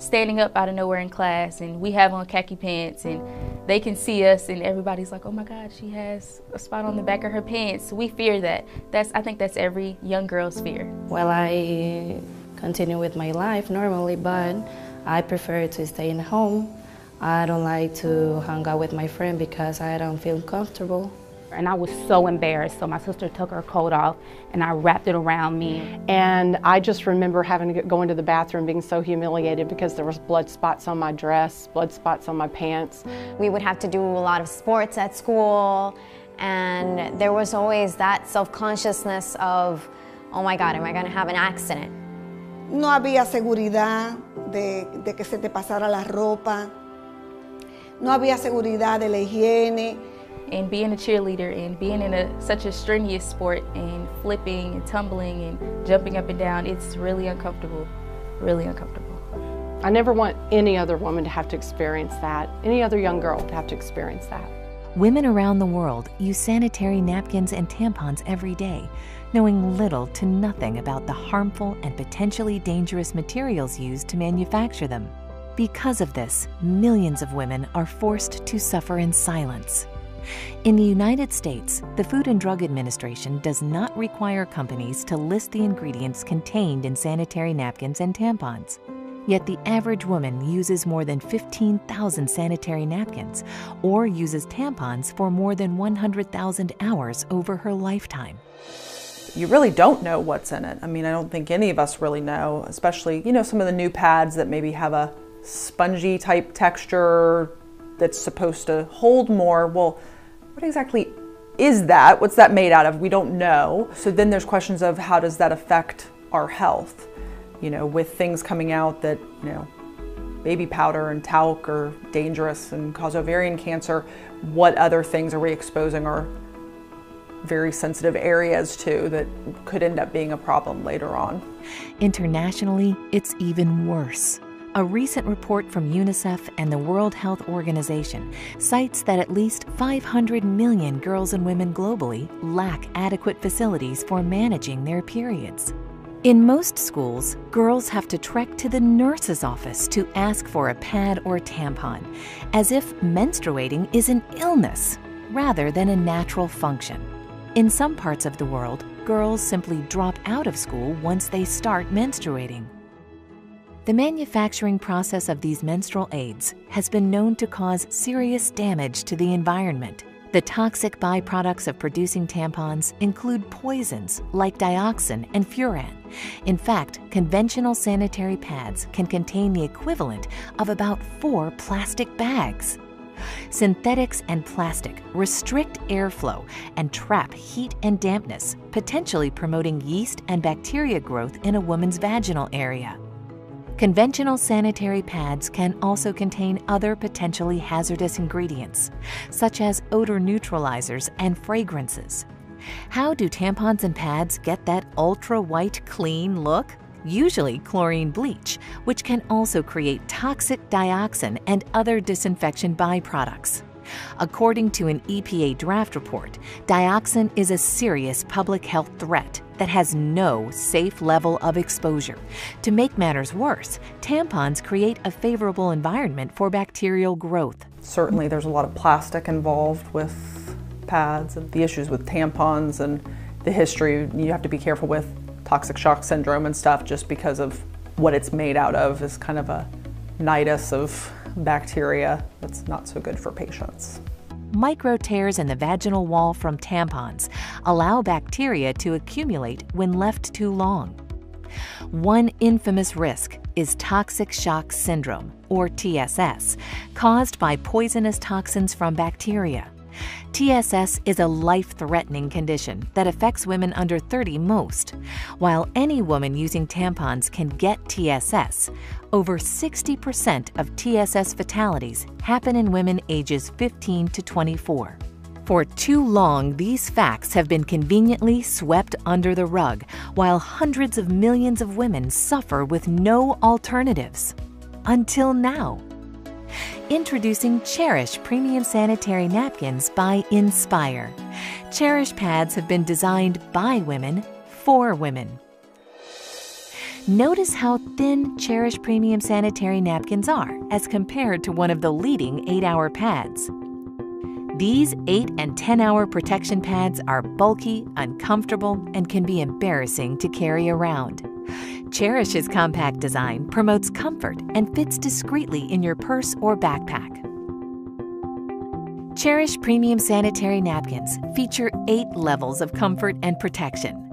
standing up out of nowhere in class and we have on khaki pants and they can see us and everybody's like, oh my God, she has a spot on the back of her pants. We fear that. That's I think that's every young girl's fear. Well, I continue with my life normally, but I prefer to stay in home. I don't like to hang out with my friend because I don't feel comfortable and I was so embarrassed. So my sister took her coat off and I wrapped it around me. And I just remember having to go into the bathroom being so humiliated because there was blood spots on my dress, blood spots on my pants. We would have to do a lot of sports at school and there was always that self-consciousness of, oh my God, am I gonna have an accident? No había seguridad de, de que se te pasara la ropa. No había seguridad de la higiene. And being a cheerleader and being in a, such a strenuous sport and flipping and tumbling and jumping up and down, it's really uncomfortable, really uncomfortable. I never want any other woman to have to experience that, any other young girl to have to experience that. Women around the world use sanitary napkins and tampons every day, knowing little to nothing about the harmful and potentially dangerous materials used to manufacture them. Because of this, millions of women are forced to suffer in silence. In the United States, the Food and Drug Administration does not require companies to list the ingredients contained in sanitary napkins and tampons. Yet the average woman uses more than 15,000 sanitary napkins or uses tampons for more than 100,000 hours over her lifetime. You really don't know what's in it. I mean, I don't think any of us really know, especially, you know, some of the new pads that maybe have a spongy type texture that's supposed to hold more. Well, what exactly is that? What's that made out of? We don't know. So then there's questions of how does that affect our health? You know, with things coming out that, you know, baby powder and talc are dangerous and cause ovarian cancer, what other things are we exposing our very sensitive areas to that could end up being a problem later on? Internationally, it's even worse. A recent report from UNICEF and the World Health Organization cites that at least 500 million girls and women globally lack adequate facilities for managing their periods. In most schools, girls have to trek to the nurse's office to ask for a pad or tampon, as if menstruating is an illness rather than a natural function. In some parts of the world, girls simply drop out of school once they start menstruating. The manufacturing process of these menstrual aids has been known to cause serious damage to the environment. The toxic byproducts of producing tampons include poisons like dioxin and furan. In fact, conventional sanitary pads can contain the equivalent of about four plastic bags. Synthetics and plastic restrict airflow and trap heat and dampness, potentially promoting yeast and bacteria growth in a woman's vaginal area. Conventional sanitary pads can also contain other potentially hazardous ingredients, such as odor neutralizers and fragrances. How do tampons and pads get that ultra white clean look? Usually chlorine bleach, which can also create toxic dioxin and other disinfection byproducts. According to an EPA draft report, dioxin is a serious public health threat that has no safe level of exposure. To make matters worse, tampons create a favorable environment for bacterial growth. Certainly, there's a lot of plastic involved with pads and the issues with tampons and the history. You have to be careful with toxic shock syndrome and stuff just because of what it's made out of is kind of a nidus of bacteria that's not so good for patients. Micro tears in the vaginal wall from tampons allow bacteria to accumulate when left too long. One infamous risk is toxic shock syndrome, or TSS, caused by poisonous toxins from bacteria. TSS is a life threatening condition that affects women under 30 most. While any woman using tampons can get TSS, over 60% of TSS fatalities happen in women ages 15 to 24. For too long, these facts have been conveniently swept under the rug, while hundreds of millions of women suffer with no alternatives. Until now. Introducing Cherish Premium Sanitary Napkins by Nspire. Cherish pads have been designed by women for women. Notice how thin Cherish Premium Sanitary Napkins are as compared to one of the leading 8 hour pads. These 8 and 10 hour protection pads are bulky, uncomfortable, and can be embarrassing to carry around. Cherish's compact design promotes comfort and fits discreetly in your purse or backpack. Cherish Premium Sanitary Napkins feature eight levels of comfort and protection.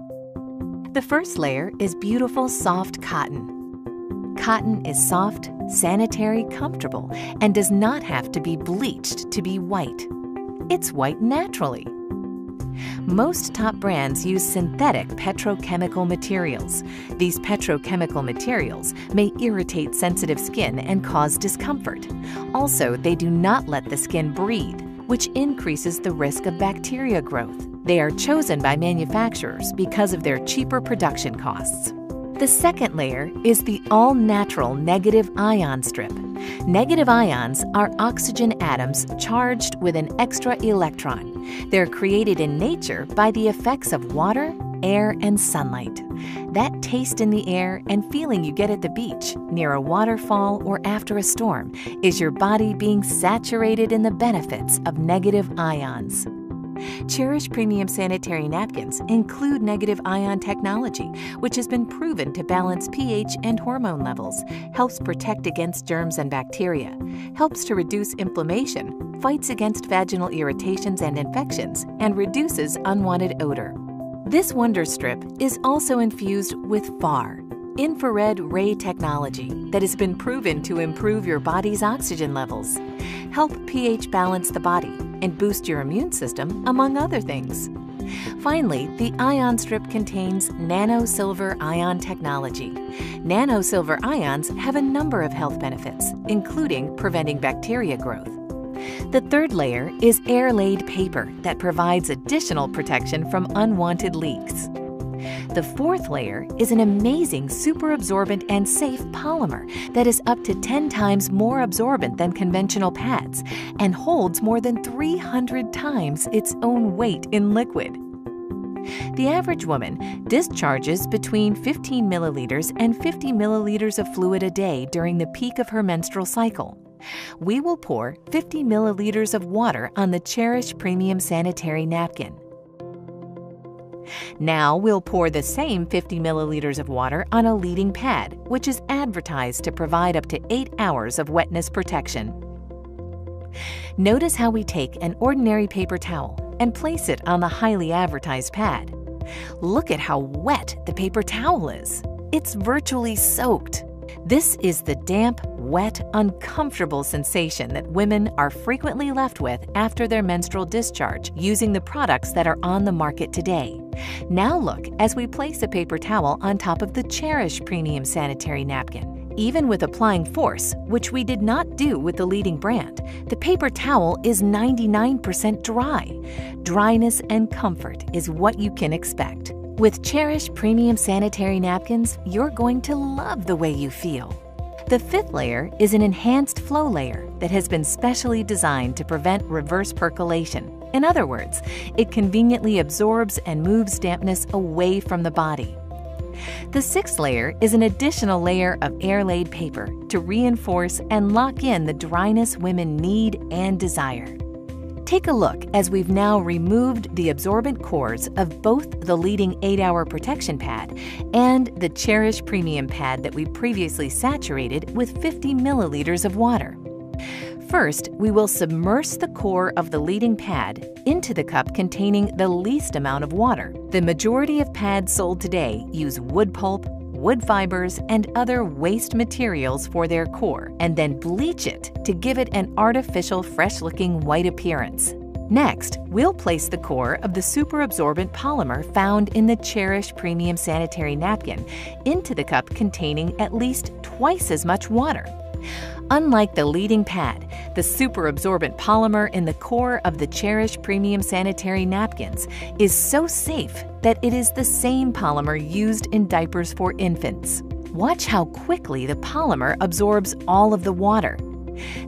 The first layer is beautiful soft cotton. Cotton is soft, sanitary, comfortable, and does not have to be bleached to be white. It's white naturally. Most top brands use synthetic petrochemical materials. These petrochemical materials may irritate sensitive skin and cause discomfort. Also, they do not let the skin breathe, which increases the risk of bacteria growth. They are chosen by manufacturers because of their cheaper production costs. The second layer is the all natural negative ion strip. Negative ions are oxygen atoms charged with an extra electron. They're created in nature by the effects of water, air, and sunlight. That taste in the air and feeling you get at the beach, near a waterfall, or after a storm is your body being saturated in the benefits of negative ions. Cherish Premium Sanitary Napkins include negative ion technology, which has been proven to balance pH and hormone levels, helps protect against germs and bacteria, helps to reduce inflammation, fights against vaginal irritations and infections, and reduces unwanted odor. This Wonder Strip is also infused with FAR, infrared ray technology that has been proven to improve your body's oxygen levels, help pH balance the body, and boost your immune system, among other things. Finally, the ion strip contains nano silver ion technology. Nano silver ions have a number of health benefits, including preventing bacteria growth. The third layer is air laid paper that provides additional protection from unwanted leaks. The fourth layer is an amazing super absorbent and safe polymer that is up to 10 times more absorbent than conventional pads and holds more than 300 times its own weight in liquid. The average woman discharges between 15 milliliters and 50 milliliters of fluid a day during the peak of her menstrual cycle. We will pour 50 milliliters of water on the Cherish Premium Sanitary Napkin. Now we'll pour the same 50 milliliters of water on a leading pad, which is advertised to provide up to 8 hours of wetness protection. Notice how we take an ordinary paper towel and place it on the highly advertised pad. Look at how wet the paper towel is. It's virtually soaked. This is the damp, wet, uncomfortable sensation that women are frequently left with after their menstrual discharge using the products that are on the market today. Now look as we place a paper towel on top of the Cherish Premium Sanitary Napkin. Even with applying force, which we did not do with the leading brand, the paper towel is 99% dry. Dryness and comfort is what you can expect. With Cherish Premium Sanitary Napkins, you're going to love the way you feel. The fifth layer is an enhanced flow layer that has been specially designed to prevent reverse percolation. In other words, it conveniently absorbs and moves dampness away from the body. The sixth layer is an additional layer of air laid paper to reinforce and lock in the dryness women need and desire. Take a look as we've now removed the absorbent cores of both the leading 8 hour protection pad and the Cherish Premium pad that we previously saturated with 50 milliliters of water. First, we will submerge the core of the leading pad into the cup containing the least amount of water. The majority of pads sold today use wood pulp, wood fibers, and other waste materials for their core, and then bleach it to give it an artificial fresh looking white appearance. Next, we'll place the core of the superabsorbent polymer found in the Cherish Premium Sanitary Napkin into the cup containing at least twice as much water. Unlike the leading pad, the super absorbent polymer in the core of the Cherish Premium Sanitary Napkins is so safe that it is the same polymer used in diapers for infants. Watch how quickly the polymer absorbs all of the water.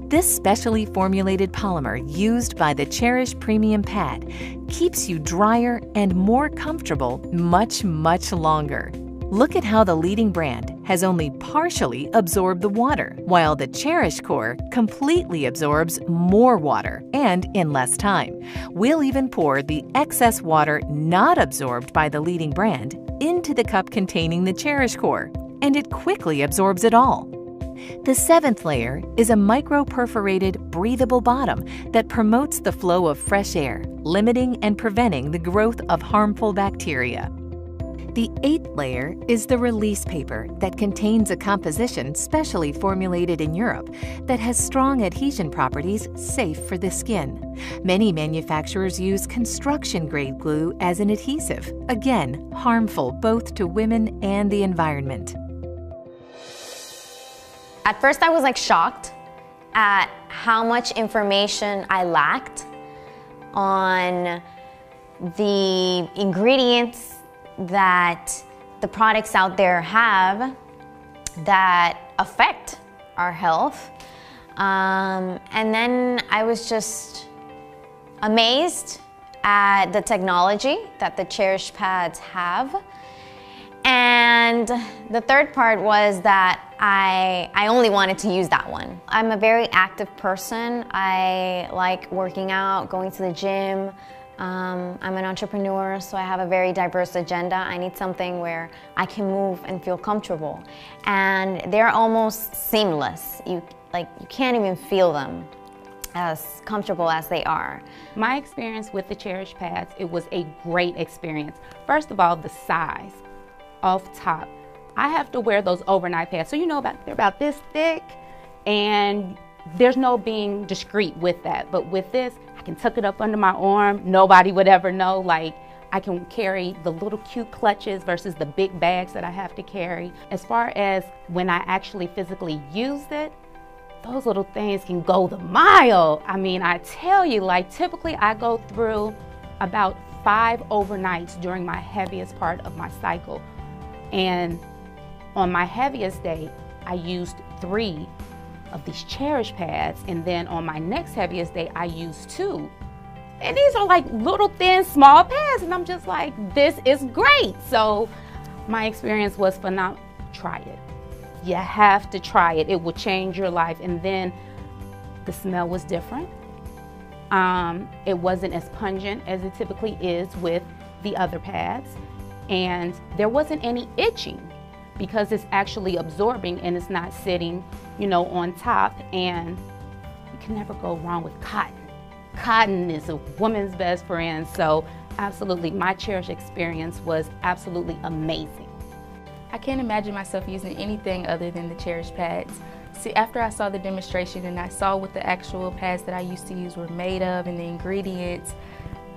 This specially formulated polymer used by the Cherish Premium Pad keeps you drier and more comfortable much, much longer. Look at how the leading brand has only partially absorbed the water, while the Cherish Core completely absorbs more water and in less time. We'll even pour the excess water not absorbed by the leading brand into the cup containing the Cherish Core, and it quickly absorbs it all. The seventh layer is a micro-perforated, breathable bottom that promotes the flow of fresh air, limiting and preventing the growth of harmful bacteria. The eighth layer is the release paper that contains a composition specially formulated in Europe that has strong adhesion properties safe for the skin. Many manufacturers use construction grade glue as an adhesive, again, harmful both to women and the environment. At first, I was like shocked at how much information I lacked on the ingredients that the products out there have that affect our health. Um, and then I was just amazed at the technology that the Cherish pads have. And the third part was that I, I only wanted to use that one. I'm a very active person. I like working out, going to the gym. Um, I'm an entrepreneur, so I have a very diverse agenda. I need something where I can move and feel comfortable. And they're almost seamless. You, like, you can't even feel them as comfortable as they are. My experience with the Cherish pads, it was a great experience. First of all, the size off top. I have to wear those overnight pads. So you know about they're about this thick and there's no being discreet with that. But with this, I can tuck it up under my arm. Nobody would ever know. Like I can carry the little cute clutches versus the big bags that I have to carry. As far as when I actually physically used it, those little things can go the mile. I mean, I tell you, like typically I go through about five overnights during my heaviest part of my cycle. And on my heaviest day, I used three of these cherish pads. And then on my next heaviest day, I used two. And these are like little thin, small pads. And I'm just like, this is great. So my experience was phenomenal. Try it. You have to try it. It will change your life. And then the smell was different. Um, it wasn't as pungent as it typically is with the other pads. And there wasn't any itching because it's actually absorbing and it's not sitting, you know, on top. And you can never go wrong with cotton. Cotton is a woman's best friend. So absolutely, my Cherish experience was absolutely amazing. I can't imagine myself using anything other than the Cherish pads. See, after I saw the demonstration and I saw what the actual pads that I used to use were made of and the ingredients,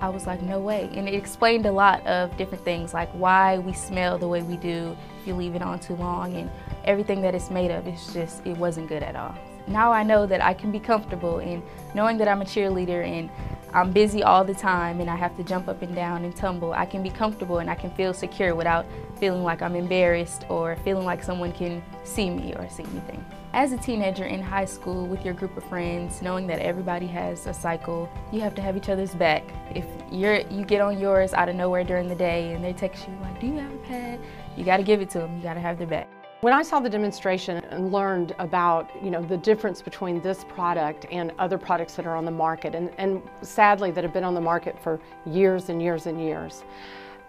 I was like, no way. And it explained a lot of different things, like why we smell the way we do if you leave it on too long, and everything that it's made of, it's just, it wasn't good at all. Now I know that I can be comfortable in knowing that I'm a cheerleader and I'm busy all the time and I have to jump up and down and tumble. I can be comfortable and I can feel secure without feeling like I'm embarrassed or feeling like someone can see me or see anything. As a teenager in high school with your group of friends, knowing that everybody has a cycle, you have to have each other's back. If you're you get on yours out of nowhere during the day and they text you like, "Do you have a pad?" You got to give it to them. You got to have their back. When I saw the demonstration and learned about you know the difference between this product and other products that are on the market and, and sadly that have been on the market for years and years and years,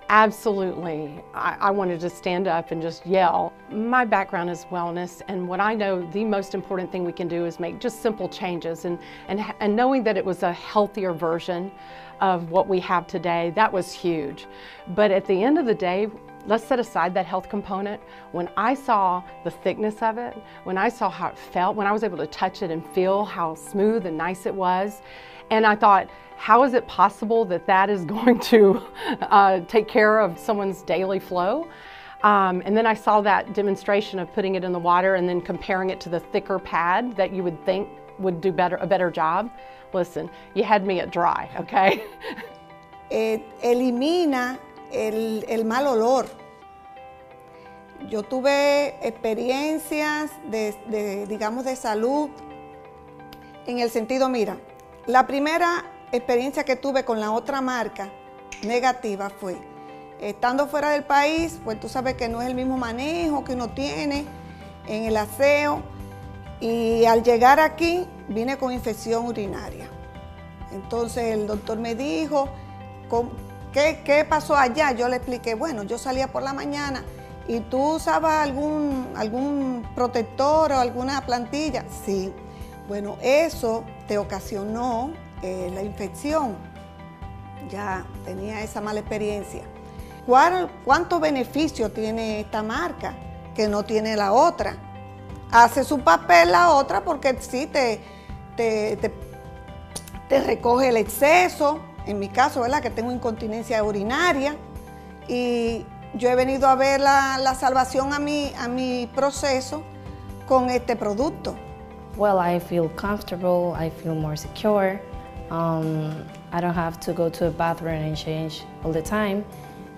Absolutely. I, I, wanted to stand up and just yell. My background is wellness, and what I know the most important thing we can do is make just simple changes. And, and, and knowing that it was a healthier version of what we have today, that was huge. But at the end of the day, let's set aside that health component. When I saw the thickness of it, when I saw how it felt, when I was able to touch it and feel how smooth and nice it was, and I thought, how is it possible that that is going to uh, take care of someone's daily flow? Um, and then I saw that demonstration of putting it in the water and then comparing it to the thicker pad that you would think would do better a better job. Listen, you had me at dry, okay? Eh, elimina el, mal olor. Yo tuve experiencias de, de, digamos, de salud en el sentido, mira, la primera experiencia que tuve con la otra marca negativa fue Estando fuera del país, pues tú sabes que no es el mismo manejo que uno tiene en el aseo. Y al llegar aquí vine con infección urinaria. Entonces el doctor me dijo, ¿qué, pasó allá? Yo le expliqué, bueno, yo salía por la mañana y tú usabas algún, algún protector o alguna plantilla. Sí, bueno, eso te ocasionó eh, la infección. Ya tenía esa mala experiencia. ¿Cuál, ¿Cuánto beneficio tiene esta marca que no tiene la otra? Hace su papel la otra porque sí te, te, te, recoge el exceso. En mi caso, ¿verdad? Que tengo incontinencia urinaria. Y yo he venido a ver la, la salvación a mi, a mi proceso con este producto. Well, I feel comfortable, I feel more secure. Um, I don't have to go to a bathroom and change all the time.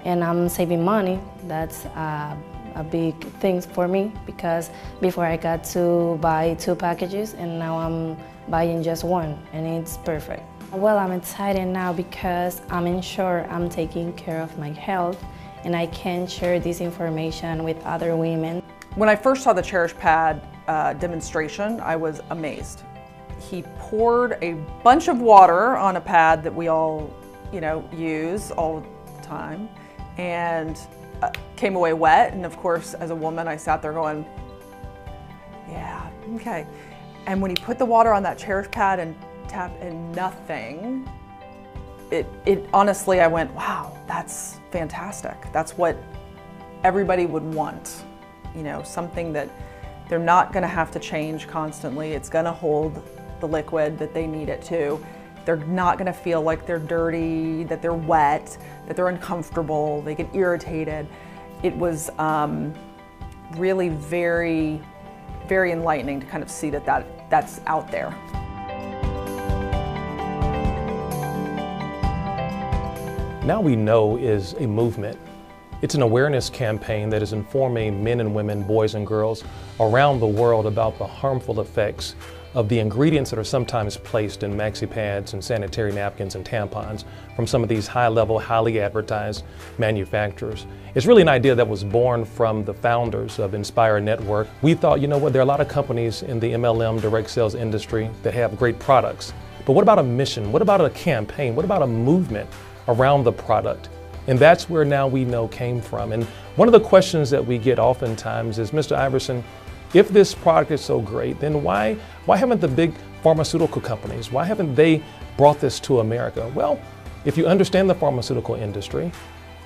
And I'm saving money. That's uh, a big thing for me because before I got to buy two packages and now I'm buying just one and it's perfect. Well, I'm excited now because I'm sure I'm taking care of my health and I can share this information with other women. When I first saw the Cherish Pad uh, demonstration, I was amazed he poured a bunch of water on a pad that we all, you know, use all the time and uh, came away wet. And of course, as a woman, I sat there going, yeah, okay. And when he put the water on that cherish pad and tap and nothing, it, it honestly, I went, wow, that's fantastic. That's what everybody would want. You know, something that they're not going to have to change constantly. It's going to hold the liquid that they need it to. They're not gonna feel like they're dirty, that they're wet, that they're uncomfortable, they get irritated. It was um, really very, very enlightening to kind of see that, that that's out there. Now We Know is a movement. It's an awareness campaign that is informing men and women, boys and girls around the world about the harmful effects of the ingredients that are sometimes placed in maxi pads and sanitary napkins and tampons from some of these high-level, highly advertised manufacturers. It's really an idea that was born from the founders of Nspire Network. We thought, you know what, there are a lot of companies in the MLM direct sales industry that have great products. But what about a mission? What about a campaign? What about a movement around the product? And that's where Now We Know came from. And one of the questions that we get oftentimes is, Mr. Iverson, if this product is so great, then why, why haven't the big pharmaceutical companies, why haven't they brought this to America? Well, if you understand the pharmaceutical industry,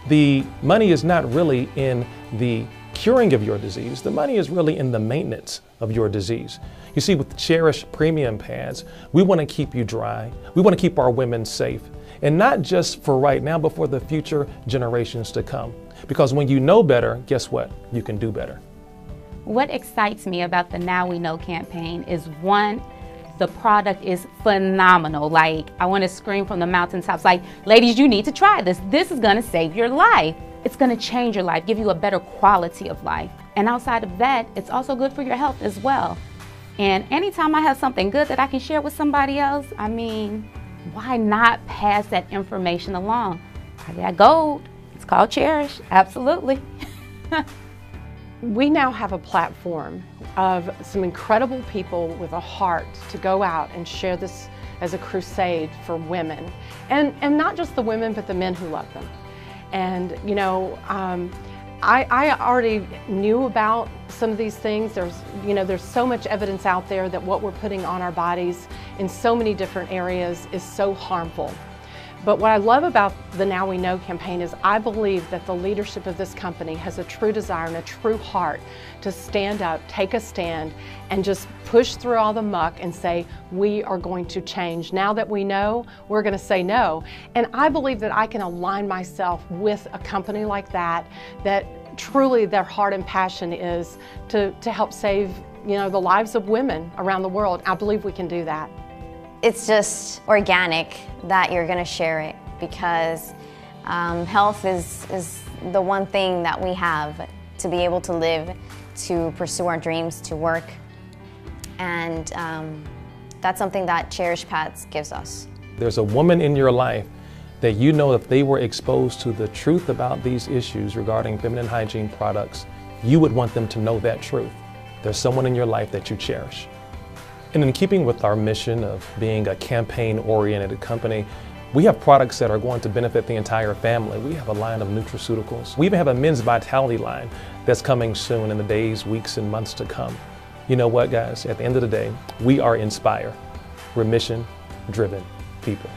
the money is not really in the curing of your disease. The money is really in the maintenance of your disease. You see, with Cherish premium pads, we want to keep you dry. We want to keep our women safe. And not just for right now, but for the future generations to come. Because when you know better, guess what? You can do better. What excites me about the Now We Know campaign is one, the product is phenomenal. Like, I want to scream from the mountaintops, like, ladies, you need to try this. This is going to save your life. It's going to change your life, give you a better quality of life. And outside of that, it's also good for your health as well. And anytime I have something good that I can share with somebody else, I mean, why not pass that information along? I got gold. It's called Cherish. Absolutely. We now have a platform of some incredible people with a heart to go out and share this as a crusade for women. And, and not just the women, but the men who love them. And, you know, um, I, I, already knew about some of these things. There's, you know, there's so much evidence out there that what we're putting on our bodies in so many different areas is so harmful. But what I love about the Now We Know campaign is I believe that the leadership of this company has a true desire and a true heart to stand up, take a stand, and just push through all the muck and say, we are going to change. Now that we know, we're going to say no. And I believe that I can align myself with a company like that, that truly their heart and passion is to, to help save you know, the lives of women around the world. I believe we can do that it's just organic that you're going to share it because um, health is, is the one thing that we have to be able to live, to pursue our dreams, to work. And um, that's something that Cherish Pads gives us. There's a woman in your life that you know if they were exposed to the truth about these issues regarding feminine hygiene products, you would want them to know that truth. There's someone in your life that you cherish. And in keeping with our mission of being a campaign oriented company, we have products that are going to benefit the entire family. We have a line of nutraceuticals. We even have a men's vitality line that's coming soon in the days, weeks, and months to come. You know what, guys? At the end of the day, we are Nspire. We're mission driven people.